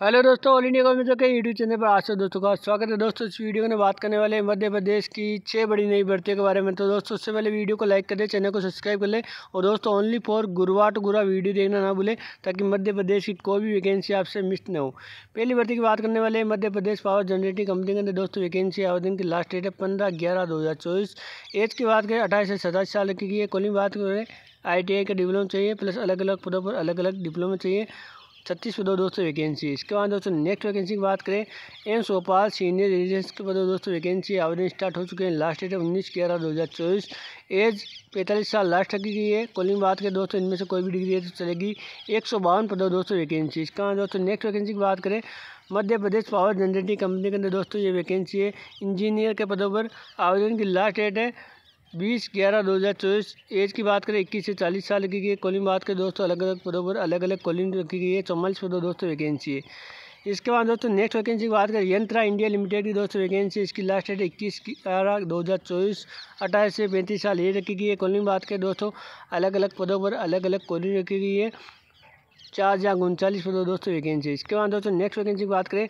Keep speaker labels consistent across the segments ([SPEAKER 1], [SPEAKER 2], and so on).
[SPEAKER 1] Hello दोस्तों, all India government के YouTube channel पर आज से दोस्तों का स्वागत है। दोस्तों, इस वीडियो में बात करने वाले मध्य प्रदेश की छः बड़ी नई भर्तियों के बारे में। तो दोस्तों उससे पहले वीडियो को लाइक कर दे, चैनल को सब्सक्राइब कर ले और दोस्तों ओनली फॉर गुरुवार टू गुरुवार वीडियो देखना ना भूलें, ताकि मध्य प्रदेश की कोई भी वैकेंसी आपसे मिस न हो। पहली भर्ती की बात करने वाले Madhya Pradesh power generating company के अंदर। दोस्तों वैकेंसी आवेदन की लास्ट डेट है पंद्रह ग्यारह दो हज़ार चौबीस। एज की बात करें, अट्ठाईस से सताईस साल की है। कॉलिंग बात करें आईटीआई का डिप्लोमा चाहिए प्लस अलग अलग पदों पर अलग अलग डिप्लोमा चाहिए। छत्तीस पदों दोस्तों वैकेंसी इसके बाद दोस्तों नेक्स्ट वैकेंसी की बात करें एम्स भोपाल सीनियर रिलीजेंस के पदों दोस्तों वैकेंसी आवेदन स्टार्ट हो चुके हैं। लास्ट डेट है उन्नीस ग्यारह दो हज़ार चौबीस। एज पैंतालीस साल लास्ट तक की है। कॉलिंग बात करें दोस्तों, इनमें से कोई भी डिग्री है तो चलेगी। एक सौ बावन पदों दोस्तों वैकेंसी इसके बाद दोस्तों नेक्स्ट वैकेंसी की बात करें, Madhya Pradesh power generating company के अंदर दोस्तों ये वैकेंसी है। इंजीनियर के पदों पर आवेदन की लास्ट डेट है। बीस ग्यारह दो हज़ार चौबीस, एज की बात करें, इक्कीस से चालीस साल की है कॉलिंग। बात करें, दोस्तों अलग अलग पदों पर अलग अलग कॉलिंग रखी गई है। चौवालीस पदों दोस्तों वैकेंसी है। इसके बाद दोस्तों नेक्स्ट वैकेंसी की बात करें, यंत्रा इंडिया लिमिटेड की दोस्तों वैकेंसी इसकी लास्ट डेट इक्कीस ग्यारह दो हज़ार चौबीस, अट्ठाईस से पैंतीस साल ये रखी गई है कॉलिंग। बात करें, दोस्तों अलग अलग पदों पर अलग अलग कॉलिंग रखी गई है। चार हज़ार उनचालीस पदों दोस्तों वैकेंसी इसके बाद दोस्तों नेक्स्ट वैकेंसी की बात करें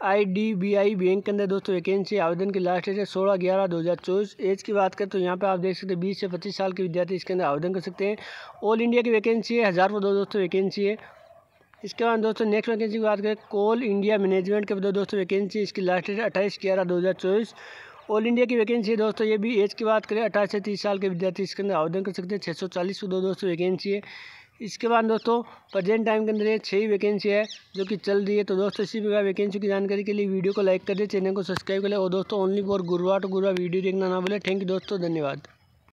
[SPEAKER 1] I D B I bank के अंदर दोस्तों वैकेंसी आवेदन की लास्ट डेट है सोलह ग्यारह दो हज़ार चौबीस। एज की बात करें तो यहाँ पे आप देख सकते हैं बीस से पच्चीस साल के विद्यार्थी इसके अंदर आवेदन कर सकते हैं। ऑल इंडिया की वैकेंसी है, हज़ार पर दो दोस्तों वैकेंसी है। इसके बाद दोस्तों नेक्स्ट वैकेंसी की बात करें कोल इंडिया मैनेजमेंट के दो दोस्तों वैकेंसी इसकी लास्ट डेट अट्ठाईस ग्यारह दो हज़ार चौबीस। ऑल इंडिया की वैकेंसी है दोस्तों, ये भी एज की बात करें, अट्ठाईस से तीस साल के विद्यार्थी इसके अंदर आवेदन कर सकते हैं। छः सौ चालीस पदों दोस्तों वैकेंसी है। इसके बाद दोस्तों प्रजेंट टाइम के अंदर ये छः वैकेंसी है, जो कि चल रही है। तो दोस्तों, इसी प्रकार वैकेंसी की जानकारी के लिए वीडियो को लाइक कर दे चैनल को सब्सक्राइब कर ले। और दोस्तों ओनली फॉर गुरुवार टू गुरुवार वीडियो देखना ना बोले थैंक यू दोस्तों, धन्यवाद।